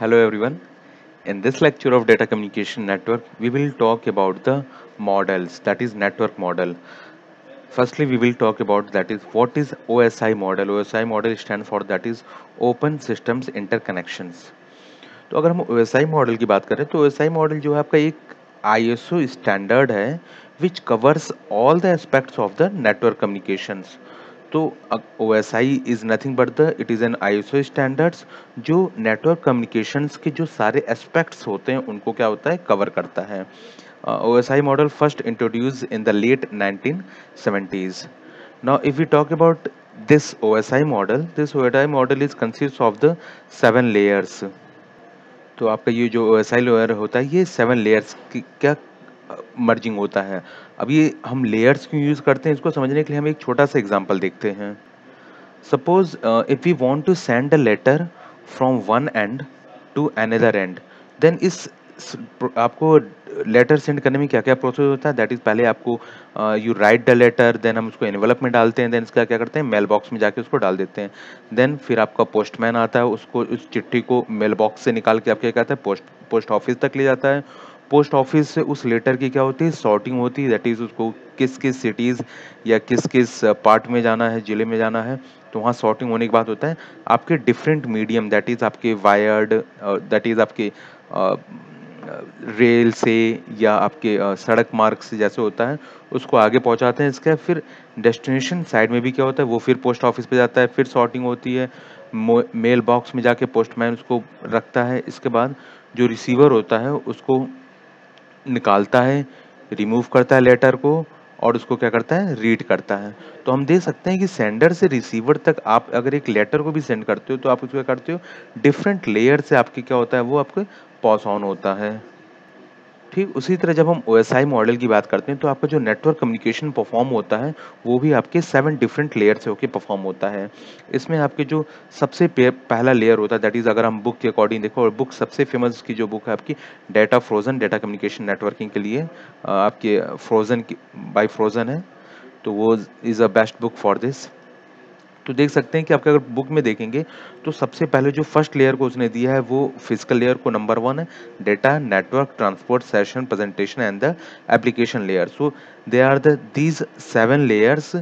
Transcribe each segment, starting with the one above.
Hello everyone. In this lecture of data communication network, we will talk about the models that is network model. Firstly, we will talk about that is what is OSI model. OSI model stands for that is Open Systems Interconnections. तो अगर हम OSI model की बात करें तो OSI model जो है आपका एक ISO स्टैंडर्ड है which covers all the aspects of the network communications तो O S I is nothing but the it is an I S O standards जो नेटवर्क कम्युनिकेशंस के जो सारे एस्पेक्ट्स होते हैं, उनको क्या होता है कवर करता है। O S I model first introduce in the late nineteen seventies now if you talk about this O S I model this O S I model is consist of the seven layers तो आपका ये जो ओ S आई layer होता है, ये seven layers की क्या merging होता है। अब ये हम लेयर्स क्यों यूज़ करते हैं, इसको समझने के लिए हम एक छोटा सा एग्जांपल देखते हैं। Suppose if we want to send a letter from one end to another end then इस आपको लेटर सेंड करने में क्या क्या प्रोसेस होता है? दैट इज़ पहले आपको you write the letter then हम उसको एनवेलप में डालते हैं देन इसका क्या करते हैं? मेल बॉक्स में जाके उसको डाल देते हैं। देन फिर आपका पोस्टमैन आता है, उसको, उस चिट्ठी को मेल बॉक्स से निकाल के आप क्या कहते हैं? पोस्ट पोस्ट ऑफ़िस तक ले जाता है। पोस्ट ऑफ़िस से उस लेटर की क्या होती है? सॉर्टिंग होती है दैट इज़ उसको किस किस सिटीज़ या किस किस पार्ट में जाना है, ज़िले में जाना है तो वहाँ सॉर्टिंग होने के बाद होता है, आपके डिफरेंट मीडियम दैट इज़ आपके वायर्ड दैट इज़ आपके रेल से या आपके सड़क मार्ग से जैसे होता है, उसको आगे पहुंचाते हैं इसका, फिर डेस्टिनेशन साइड में भी क्या होता है, वो फिर पोस्ट ऑफ़िस पे जाता है, फिर सॉर्टिंग होती है मेल बॉक्स में जाके पोस्टमैन उसको रखता है, इसके बाद जो रिसीवर होता है, उसको निकालता है रिमूव करता है लेटर को और उसको क्या करता है? रीड करता है। तो हम देख सकते हैं कि सेंडर से रिसीवर तक आप अगर एक लेटर को भी सेंड करते हो तो आप उसको क्या करते हो? डिफरेंट लेयर से आपके क्या होता है? वो आपके पॉस ऑन होता है। ठीक उसी तरह जब हम ओएसआई मॉडल की बात करते हैं तो आपका जो नेटवर्क कम्युनिकेशन परफॉर्म होता है, वो भी आपके सेवन डिफरेंट लेयर से होकर परफॉर्म होता है। इसमें आपके जो सबसे पहला लेयर होता है दैट इज़ अगर हम बुक के अकॉर्डिंग देखो, और बुक सबसे फ़ेमस की जो बुक है आपकी data Forouzan data communication networking के लिए आपके फ्रोजन बाई फ्रोजन है तो वो is a best book for this तो देख सकते हैं कि आपके अगर बुक में देखेंगे तो सबसे पहले जो फ़र्स्ट लेयर को उसने दिया है, वो फ़िज़िकल लेयर को नंबर वन है data network transport session presentation and the application layer so they are the these seven layers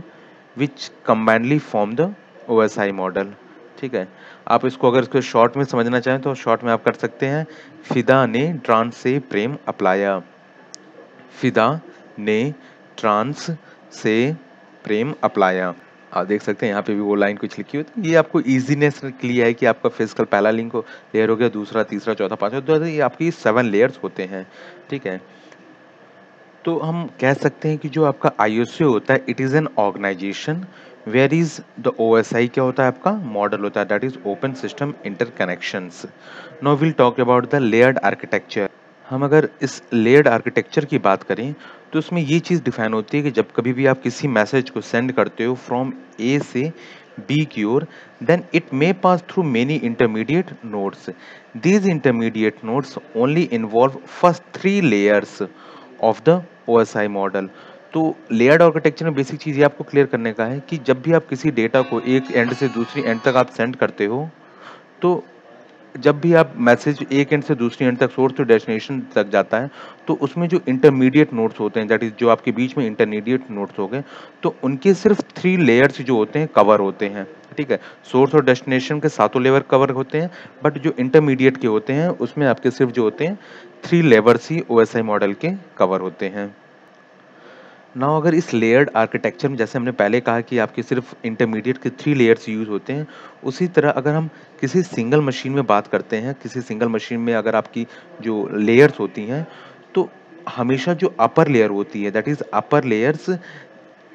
which combinely form the O model ठीक है? आप इसको अगर इसको शॉर्ट में समझना चाहें तो शॉर्ट में आप कर सकते हैं, फिदा ने ट्रांस से प्रेम अप्लाया। फिदा ने ट्रांस से प्रेम अप्लाया। आप देख सकते हैं, यहाँ पे भी वो लाइन कुछ लिखी हुई है। ये आपको इजीनेस के लिए है कि आपका फ़िज़िकल पहला लिंक हो लेयर हो गया, दूसरा, तीसरा, चौथा, पांचवा तो ये आपकी सेवन लेयर्स होते हैं, ठीक है? तो हम कह सकते हैं कि जो आपका आई होता है it is an organization where is the O क्या होता है आपका? मॉडल होता है that is open system interconnections no will talk about the layered architecture हम अगर इस लेयर्ड आर्किटेक्चर की बात करें तो उसमें ये चीज़ डिफाइन होती है कि जब कभी भी आप किसी मैसेज को सेंड करते हो फ्रॉम ए से बी की ओर then it may pass through many intermediate nodes these intermediate nodes only involve first three layers of the O S I model तो लेयर्ड आर्किटेक्चर में बेसिक चीज़ ये आपको क्लियर करने का है कि जब भी आप किसी डेटा को एक एंड से दूसरी एंड तक आप सेंड करते हो तो जब भी आप मैसेज एक एंड से दूसरी एंड तक सोर्स टू डेस्टिनेशन तक जाता है तो उसमें जो इंटरमीडिएट नोट्स होते हैं दैट इज़ जो आपके बीच में इंटरमीडिएट नोट्स हो गए तो उनके सिर्फ़ थ्री लेयर्स जो होते हैं कवर होते हैं, ठीक है? सोर्स और डेस्टिनेशन के सातों लेवर कवर होते हैं बट जो इंटरमीडिएट के होते हैं, उसमें आपके सिर्फ़ जो होते हैं थ्री लेवर्स ही ओएसआई मॉडल के कवर होते हैं। ना अगर इस लेयर्ड आर्किटेक्चर में, जैसे हमने पहले कहा कि आपके सिर्फ़ इंटरमीडिएट के थ्री लेयर्स यूज़ होते हैं, उसी तरह अगर हम किसी सिंगल मशीन में बात करते हैं, किसी सिंगल मशीन में अगर आपकी जो लेयर्स होती हैं तो हमेशा जो अपर लेयर होती है that is upper layers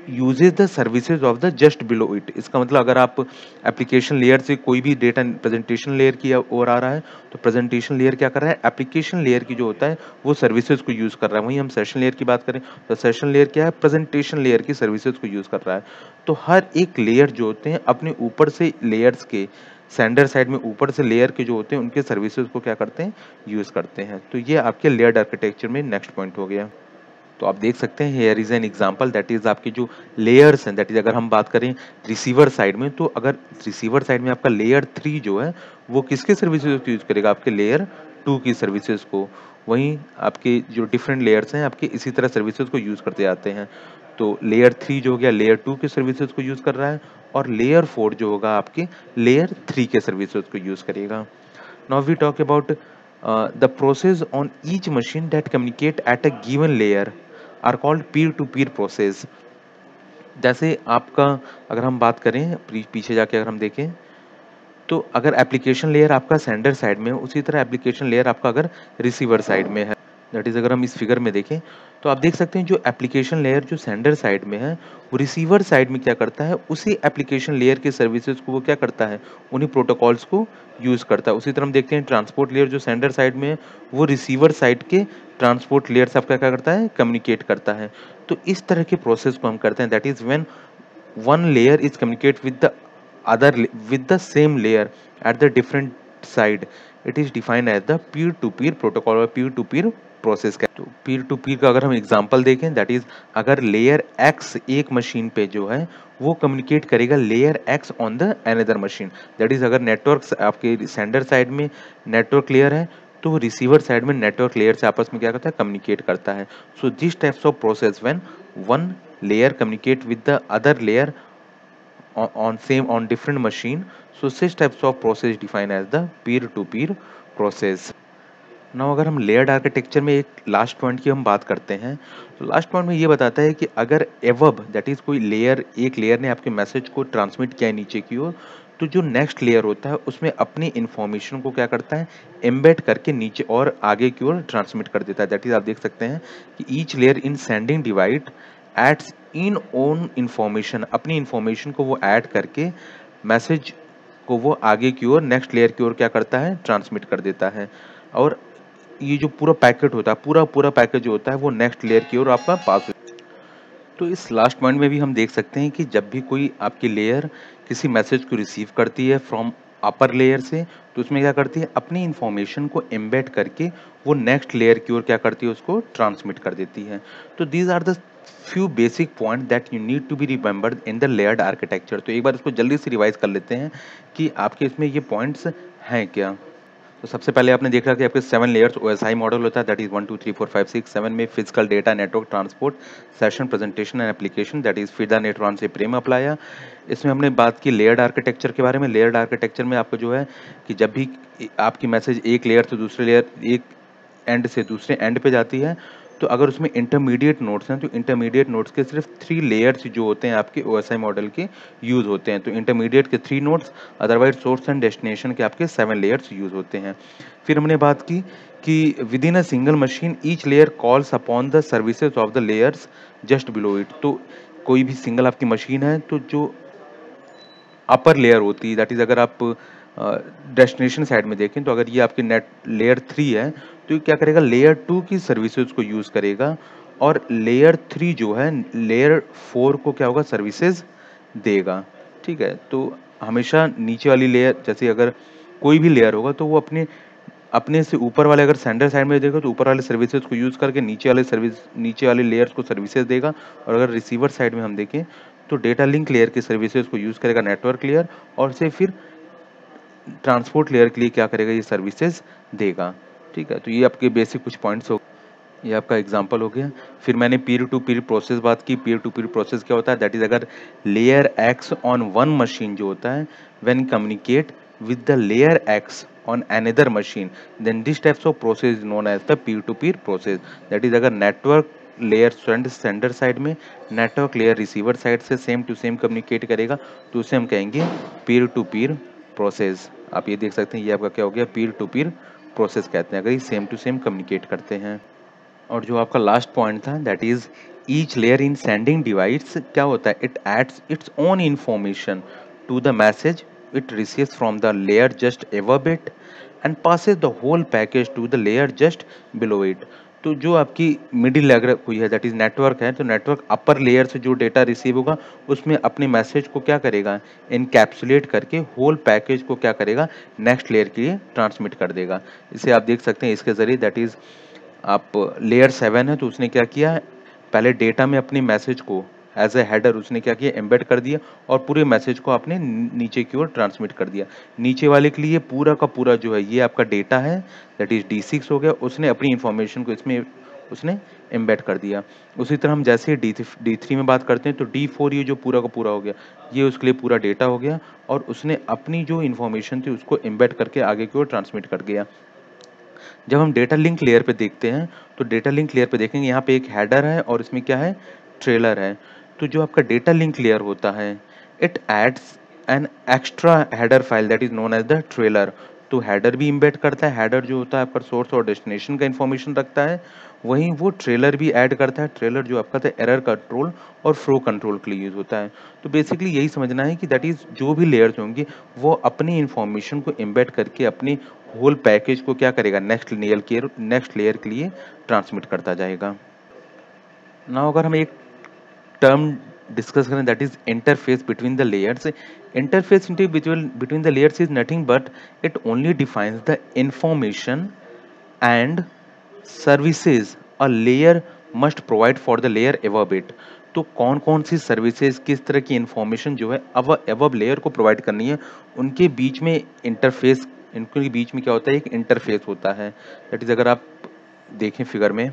uses the services of the just below it इसका मतलब अगर आप एप्लीकेशन लेयर से कोई भी डेटा प्रेजेंटेशन लेयर की ओर आ रहा है तो प्रेजेंटेशन लेयर क्या कर रहा है? एप्लीकेशन लेयर की जो होता है, वो सर्विसेज़ को यूज़ कर रहा है। वहीं हम सेशन लेयर की बात करें तो सेशन लेयर क्या है? प्रेजेंटेशन लेयर की सर्विसेज़ को यूज़ कर रहा है। तो हर एक लेयर जो होते हैं, अपने ऊपर से लेयर्स के सेंडर साइड में ऊपर से लेयर के जो होते हैं, उनके सर्विसेज़ को क्या करते हैं? यूज़ करते हैं। तो ये आपके लेयर्ड आर्किटेक्चर में नेक्स्ट पॉइंट हो गया। तो आप देख सकते हैं here is an example that is आपके जो लेयर्स हैं दैट इज़ अगर हम बात करें रिसीवर साइड में तो अगर रिसीवर साइड में आपका लेयर थ्री जो है, वो किसके सर्विसेज़ को यूज़ करेगा? आपके लेयर टू की सर्विसेज़ को। वहीं आपके जो डिफरेंट लेयर्स हैं, आपके इसी तरह सर्विसेज़ को यूज़ करते आते हैं। तो लेयर थ्री जो हो गया लेयर टू के सर्विसेज़ को यूज़ कर रहा है, और लेयर फोर जो होगा, आपके लेयर थ्री के सर्विसेज़ को यूज़ करेगा। Now we talk about the process on each machine that communicate at a given layer are called peer to peer process. जैसे आपका अगर हम बात करें पीछे जाके अगर हम देखें तो अगर एप्लीकेशन लेयर आपका सेंडर साइड में उसी तरह एप्लीकेशन लेयर आपका अगर रिसीवर साइड में है। दैट इज़ अगर हम इस फिगर में देखें तो आप देख सकते हैं जो एप्लीकेशन लेयर जो सेंडर साइड में है, वो रिसीवर साइड में क्या करता है? उसी एप्लीकेशन लेयर के सर्विसेज़ को वो क्या करता है? उन्हीं प्रोटोकॉल्स को यूज़ करता है। उसी तरह हम देखते हैं ट्रांसपोर्ट लेयर जो सेंडर साइड में है, वो रिसीवर साइड के ट्रांसपोर्ट लेयर से आपका क्या करता है? कम्युनिकेट करता है। तो इस तरह के प्रोसेस को हम करते हैं। That is when one layer is communicate with the other with the same layer at the different side it is defined as the peer to peer protocol और पीर टू पीर प्रोसेस का। तो पीर to पीर का अगर हम example देखें that is अगर layer X एक machine पे जो है, वो कम्युनिकेट करेगा layer X on the another machine that is अगर नेटवर्क आपके सेंडर साइड में नेटवर्क लेयर है तो रिसीवर साइड में नेटवर्क लेयर से आपस में क्या करता है? कम्युनिकेट करता है। So this types of process when one layer communicate with the other layer on same on different machine so such types of process defined as the peer to peer process. Now अगर हम layered architecture में एक last point की हम बात करते हैं तो लास्ट पॉइंट में ये बताता है कि अगर एवब दैट इज़ कोई लेयर एक लेयर ने आपके मैसेज को ट्रांसमिट किया है नीचे की ओर तो जो नेक्स्ट लेयर होता है, उसमें अपनी इन्फॉर्मेशन को क्या करता है एम्बेड करके नीचे और आगे की ओर ट्रांसमिट कर देता है। दैट इज़ आप देख सकते हैं कि each layer in sending device adds in own information अपनी इन्फॉर्मेशन को वो ऐड करके मैसेज को वो आगे की ओर नेक्स्ट लेयर की ओर क्या करता है? ट्रांसमिट कर देता है। और ये जो पूरा पैकेट होता है, पूरा पूरा पैकेट जो होता है, वो नेक्स्ट लेयर की ओर आपका पास हो तो इस लास्ट पॉइंट में भी हम देख सकते हैं कि जब भी कोई आपकी लेयर किसी मैसेज को रिसीव करती है फ्रॉम अपर लेयर से तो उसमें क्या करती है, अपनी इन्फॉर्मेशन को एम्बेड करके वो नेक्स्ट लेयर की ओर क्या करती है, उसको ट्रांसमिट कर देती है। तो these are the few basic point that you need to be remembered in the layered architecture तो एक बार इसको जल्दी से रिवाइज कर लेते हैं कि आपके इसमें ये पॉइंट्स हैं क्या। तो सबसे पहले आपने देखा कि आपके seven layers O S I model होता है that is one two three four five six seven में physical data network transport session presentation and application that is फिदा नेटवर्क से प्रेम अप्लाया। इसमें हमने बात की लेयर्ड आर्किटेक्चर के बारे में। लेयर्ड आर्किटेक्चर में आपको जो है कि जब भी आपकी मैसेज एक लेयर से दूसरे लेयर एक एंड से दूसरे एंड पे जाती है तो अगर उसमें इंटरमीडिएट नोट्स हैं तो इंटरमीडिएट नोट्स के सिर्फ़ थ्री लेयर्स जो होते हैं आपके ओ मॉडल के यूज़ होते हैं। तो इंटरमीडिएट के three nodes otherwise source and destination के आपके सेवन लेयर्स यूज़ होते हैं। फिर हमने बात की कि within a single machine each layer calls upon the services of the layers just below it तो कोई भी सिंगल आपकी मशीन है तो जो अपर लेयर होती है दैट इज़ अगर आप डेस्टिनेशन uh, साइड में देखें तो अगर ये आपकी नेट लेयर थ्री है तो क्या करेगा? लेयर टू की सर्विसेज़ को यूज़ करेगा और लेयर थ्री जो है लेयर फोर को क्या होगा? सर्विसेज़ देगा। ठीक है? तो हमेशा नीचे वाली लेयर जैसे अगर कोई भी लेयर होगा तो वो अपने अपने से ऊपर वाले अगर सेंटर साइड में देगा तो ऊपर वाले सर्विसेज़ को यूज़ करके नीचे वाले सर्विस नीचे वाले लेयर्स को सर्विसेज़ देगा। और अगर रिसीवर साइड में हम देखें तो डेटा लिंक लेयर के सर्विसेज़ को यूज़ करेगा नेटवर्क लेयर और से फिर ट्रांसपोर्ट लेयर के लिए क्या करेगा? ये सर्विसेज़ देगा। ठीक है तो ये आपके बेसिक कुछ पॉइंट्स हो ये आपका एग्जांपल हो गया। फिर मैंने पीर टू पीर प्रोसेस बात की। पीर टू पीर प्रोसेस क्या होता है? दैट इज़ अगर layer X on one machine जो होता है when communicate with the layer X on then this types of process is known as the peer to peer process that is अगर network layer sender side में network layer receiver side से same to same communicate करेगा तो उसे हम कहेंगे पीर to peer process आप ये देख सकते हैं, ये आपका क्या हो गया? पीर टू पीर प्रोसेस कहते हैं, अगर ये सेम टू सेम कम्युनिकेट करते हैं। और जो आपका लास्ट पॉइंट था that is each layer in sending device क्या होता है? It adds its own information to the message it receives from the layer just above it and passes the whole package to the layer just below it तो जो आपकी middle layer कोई है that is network है तो network upper layer से जो data receive होगा, उसमें अपने मैसेज को क्या करेगा? इनकैप्सुलेट करके होल पैकेज को क्या करेगा? नेक्स्ट लेयर के लिए ट्रांसमिट कर देगा। इसे आप देख सकते हैं, इसके ज़रिए दैट इज़ आप लेयर सेवन है तो उसने क्या किया? पहले डेटा में अपने मैसेज को एज ए हेडर उसने क्या किया? एम्बेड कर दिया और पूरे मैसेज को आपने नीचे की ओर ट्रांसमिट कर दिया। नीचे वाले के लिए पूरा का पूरा जो है, ये आपका डेटा है दैट इज़ डी सिक्स हो गया। उसने अपनी इंफॉर्मेशन को इसमें, उसने एम्बेड कर दिया। उसी तरह हम जैसे डी डी थ्री में बात करते हैं तो डी फोर ये जो पूरा का पूरा हो गया, ये उसके लिए पूरा डेटा हो गया और उसने अपनी जो इन्फॉर्मेशन थी उसको एम्बेड करके आगे की ओर ट्रांसमिट कर गया जब हम डेटा लिंक लेयर पे देखते हैं तो डेटा लिंक लेयर पे देखेंगे, यहाँ पे एक हैडर है और इसमें क्या है? ट्रेलर है। तो जो आपका डेटा लिंक लेयर होता है it adds an extra header file that is known as the trailer तो हेडर भी इम्बेड करता है हेडर जो होता है आपका सोर्स और डेस्टिनेशन का इन्फॉर्मेशन रखता है, वहीं वो ट्रेलर भी ऐड करता है ट्रेलर जो आपका था एरर कंट्रोल और फ्लो कंट्रोल के लिए यूज़ होता है। तो बेसिकली यही समझना है कि दैट इज़ जो भी लेयर्स होंगे, वो अपनी इन्फॉर्मेशन को इम्बेड करके अपनी होल पैकेज को क्या करेगा नेक्स्ट लेयर के नेक्स्ट लेयर के लिए ट्रांसमिट करता जाएगा। ना अगर हम एक टर्म डिस्कस करें that is interface between the layers interface between the layers is nothing but it only defines the information and services a layer must provide for the layer above it तो कौन कौन सी services किस तरह की information जो है, अब एवब layer को प्रोवाइड करनी है, उनके बीच में इंटरफेस इनके बीच में क्या होता है, एक इंटरफेस होता है। दैट इज़ अगर आप देखें फिगर में,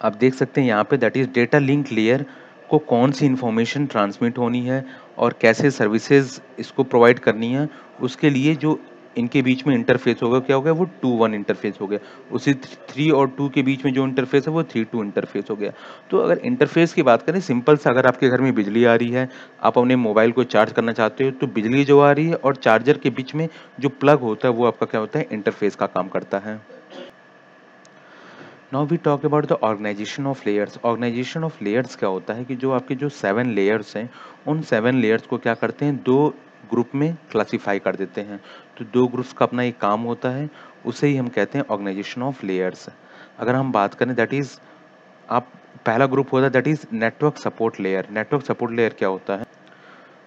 आप देख सकते हैं यहाँ पे that is data link layer को कौन सी इन्फॉर्मेशन ट्रांसमिट होनी है और कैसे सर्विसेज़ इसको प्रोवाइड करनी है, उसके लिए जो इनके बीच में इंटरफेस होगा, क्या हो गया वो टू वन इंटरफेस हो गया। उसी थ्री और टू के बीच में जो इंटरफेस है, वो थ्री टू इंटरफेस हो गया। तो अगर इंटरफेस की बात करें सिंपल सा, अगर आपके घर में बिजली आ रही है, आप अपने मोबाइल को चार्ज करना चाहते हो तो बिजली जो आ रही है और चार्जर के बीच में जो प्लग होता है, वो आपका क्या होता है? इंटरफेस का काम करता है। Now we talk about the organization of layers organization of layers क्या होता है कि जो आपके जो सेवन लेयर्स हैं, उन सेवन लेयर्स को क्या करते हैं? दो ग्रुप में क्लासीफाई कर देते हैं। तो दो ग्रुप्स का अपना एक काम होता है, उसे ही हम कहते हैं ऑर्गेनाइजेशन ऑफ़ लेयर्स अगर हम बात करें दैट इज़ आप पहला ग्रुप होता है that is network support layer network support layer क्या होता है?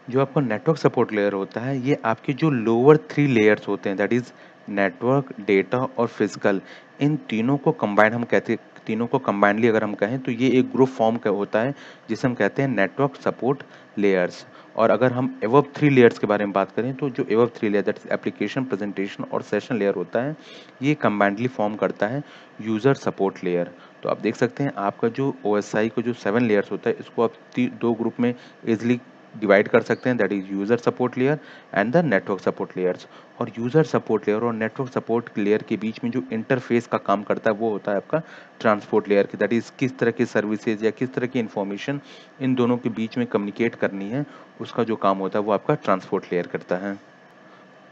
जो आपका नेटवर्क सपोर्ट लेयर होता है, ये आपके जो लोअर थ्री लेयर्स होते हैं दैट इज़ नेटवर्क, डेटा और फ़िज़िकल, इन तीनों को कंबाइन हम कहते तीनों को कंबाइनली अगर हम कहें तो ये एक ग्रुप फॉर्म का होता है, जिसे हम कहते हैं नेटवर्क सपोर्ट लेयर्स और अगर हम एवब थ्री लेयर्स के बारे में बात करें तो जो upper three layer that application presentation और सेशन लेयर होता है, ये कंबाइंडली फॉर्म करता है यूज़र सपोर्ट लेयर तो आप देख सकते हैं, आपका जो ओ को जो सेवन लेयर्स होता है, इसको आप दो ग्रुप में इजिली डिवाइड कर सकते हैं that is user support layer and the network support layers और यूज़र सपोर्ट लेयर और नेटवर्क सपोर्ट लेयर के बीच में जो इंटरफेस का काम करता है, वो होता है आपका ट्रांसपोर्ट लेयर की दैट इज़ किस तरह की सर्विसेज़ या किस तरह की इन्फॉर्मेशन इन दोनों के बीच में कम्युनिकेट करनी है, उसका जो काम होता है वो आपका ट्रांसपोर्ट लेयर करता है।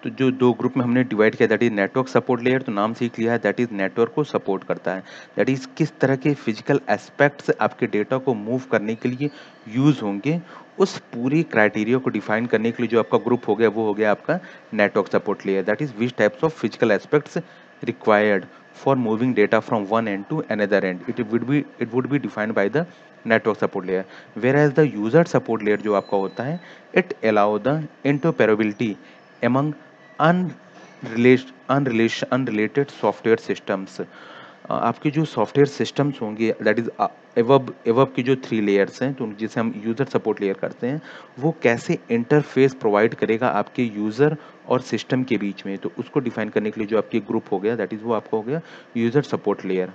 तो जो दो ग्रुप में हमने डिवाइड किया that is network support layer तो नाम सीख लिया है दैट इज़ नेटवर्क को सपोर्ट करता है। दैट इज़ किस तरह के फ़िज़िकल एस्पेक्ट्स आपके डेटा को मूव करने के लिए यूज़ होंगे, उस पूरी क्राइटेरिया को डिफाइन करने के लिए जो आपका ग्रुप हो गया, वो हो गया आपका network support layer that is which types of physical aspects required for moving data from one end to another end it would be it would be defined by the network support layer whereas the user support layer जो आपका होता है it allow the among unrelated software systems आपके जो software systems होंगे that is एवब upper की जो three layers हैं तो जिसे हम यूज़र सपोर्ट लेयर करते हैं, वो कैसे इंटरफेस प्रोवाइड करेगा आपके यूज़र और सिस्टम के बीच में? तो उसको डिफाइन करने के लिए जो आपके ग्रुप हो गया दैट इज़ वो आपका हो गया यूज़र सपोर्ट लेयर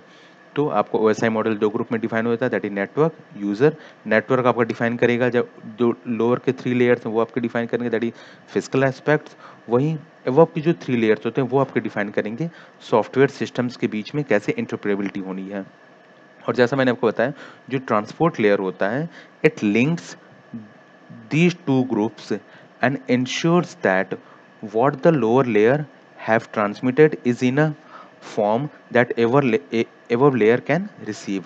तो आपको ओएसआई मॉडल दो ग्रुप में डिफाइन होता है that is network user network आपका डिफाइन करेगा, जब जो लोअर के थ्री लेयर्स हैं, वो आपके डिफाइन करेंगे दैट इज़ फ़िज़िकल एस्पेक्ट्स वहीं वो आपके जो थ्री लेयर्स होते हैं, वो आपके डिफाइन करेंगे सॉफ्टवेयर सिस्टम्स के बीच में कैसे इंटरप्रेबिलिटी होनी है। और जैसा मैंने आपको बताया, जो ट्रांसपोर्ट लेयर होता है it links these two groups and ensures that what the lower layer have transmitted is in a form that upper upper layer can receive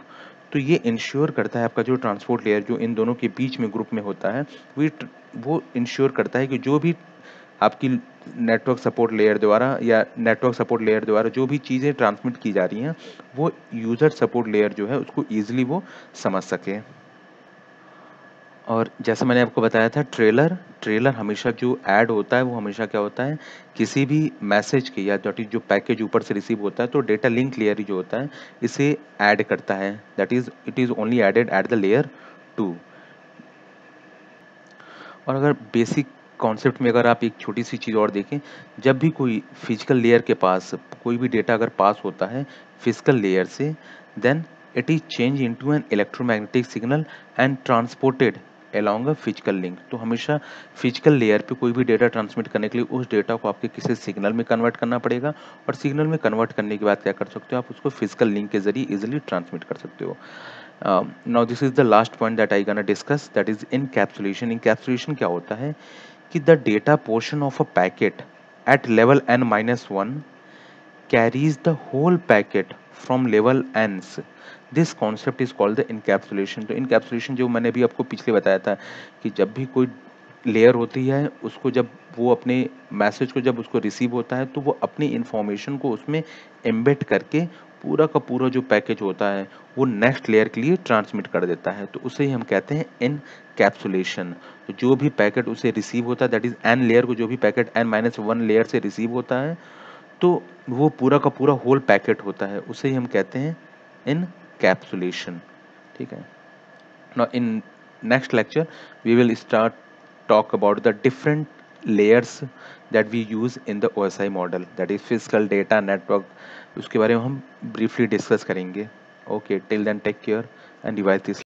तो ये इंश्योर करता है आपका जो ट्रांसपोर्ट लेयर जो इन दोनों के बीच में ग्रुप में होता है, वो वो इंश्योर करता है कि जो भी आपकी नेटवर्क सपोर्ट लेयर द्वारा या नेटवर्क सपोर्ट लेयर द्वारा जो भी चीज़ें ट्रांसमिट की जा रही हैं, वो यूज़र सपोर्ट लेयर जो है, उसको ईजिली वो समझ सके। और जैसे मैंने आपको बताया था ट्रेलर ट्रेलर हमेशा जो ऐड होता है, वो हमेशा क्या होता है? किसी भी मैसेज के या दैट इज़ जो पैकेज ऊपर से रिसीव होता है तो डेटा लिंक लेयर जो होता है, इसे ऐड करता है। That is it is only added at the layer two और अगर बेसिक कॉन्सेप्ट में अगर आप एक छोटी सी चीज़ और देखें, जब भी कोई फ़िज़िकल लेयर के पास कोई भी डेटा अगर पास होता है फ़िज़िकल लेयर से then it is change into an electromagnetic signal and transported along a physical link तो हमेशा फ़िज़िकल लेयर पे कोई भी डेटा ट्रांसमिट करने के लिए उस डेटा को आपके किसी सिग्नल में कन्वर्ट करना पड़ेगा और सिग्नल में कन्वर्ट करने के बाद क्या कर सकते हो आप उसको फ़िज़िकल लिंक के ज़रिए इजिली ट्रांसमिट कर सकते हो। Now this is the last point that I gonna discuss that is encapsulation encapsulation क्या होता है कि the data portion of a packet at level N minus one carries the whole packet from level ends this concept is called the encapsulation तो encapsulation जो मैंने भी आपको पिछले बताया था कि जब भी कोई लेयर होती है, उसको जब वो अपने मैसेज को जब उसको रिसीव होता है तो वो अपनी इंफॉर्मेशन को उसमें एम्बेड करके पूरा का पूरा जो पैकेज होता है, वो नेक्स्ट लेयर के लिए ट्रांसमिट कर देता है। तो उसे ही हम कहते हैं इन कैप्सुलेशन तो जो भी पैकेट उसे रिसीव होता है दैट इज़ एन लेयर को जो भी packet N minus one layer से रिसीव होता है तो वो पूरा का पूरा होल पैकेट होता है। उसे ही हम कहते हैं इन कैप्सुलेशन ठीक है? Now in next lecture we will start talk about the different layers that we use in the O S I model that is physical data network उसके बारे में हम ब्रीफली डिस्कस करेंगे. Okay till then take care and devise this